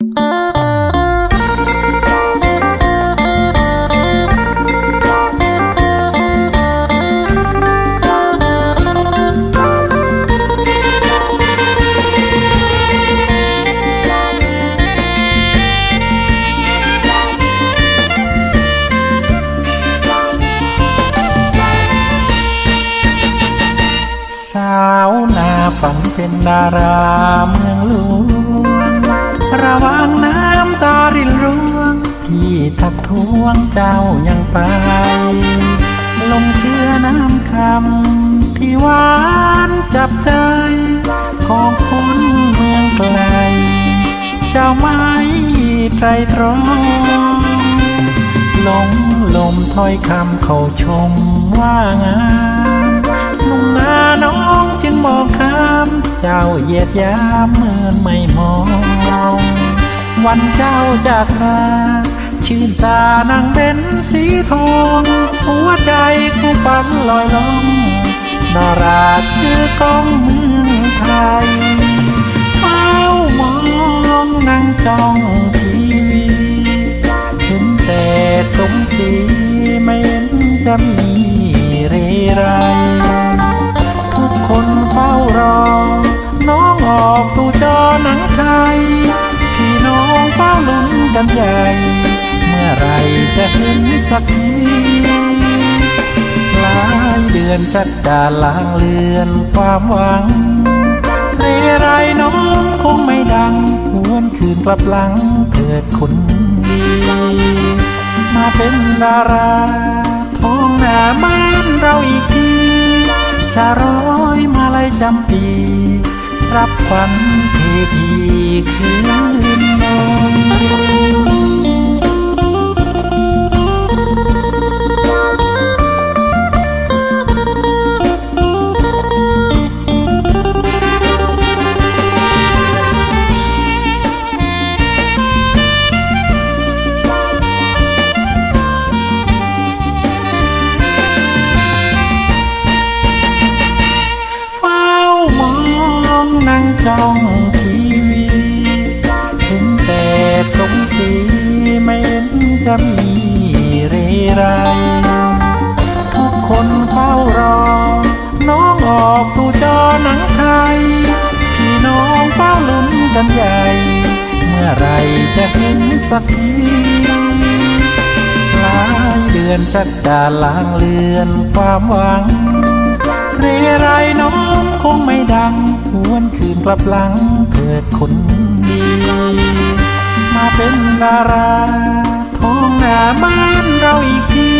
สาวนาฝันเป็นดาราเมืองหลวง ระวังน้ำตารินร่วง พี่ทักท้วงเจ้ายังไป ลงเชื่อน้ำคำที่หวานจับใจ ของคนเมืองไกล เจ้าไม่ไตรตรองหลงลมถ้อยคำเขาชมว่างามนุ่งนาน้องจึงมองข้าม เจ้าเหยียดยามเหมือนไม่มอง วันเจ้าจากราชื่นตานางเป็นสีทอง หัวใจคู่ฝันลอยล่องดาราชื่อกองเมืองไทยเฝ้ามองนั่งจ้องทีวีเห็นแต่สมศรีไม่เห็นจะมีเรไรทุกคนเฝ้ารอ กันใหญ่ เมื่อไรจะเห็นสักทีหลายเดือนชัดจาล้างเลือนความหวังเรไรน้องคงไม่ดังหวนคืนกลับหลังเถิดคนดี มาเป็นดาราท้องหน้าบ้านเราอีกทีจะร้อยมาลัยจำปี รับขวัญเทพีคือน จ้องทีวีเห็นแต่สมศรีไม่เห็นจะมีเรไร ทุกคนเฝ้ารอ น้องออกสู่จอหนังไทย พี่น้องเฝ้าลุ้นกันใหญ่ เมื่อไรจะเห็นสักทีหลายเดือนชัดดาลางเลือนความหวัง เรไรน้อง คงไม่ดังหวนคืนกลับหลังเถิดคนดี มาเป็นดาราท้องหน้าบ้านเราอีกที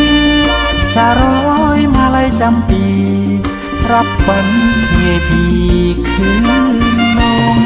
จะร้อยมาลัยจำปี รับขวันเทพีคืนนง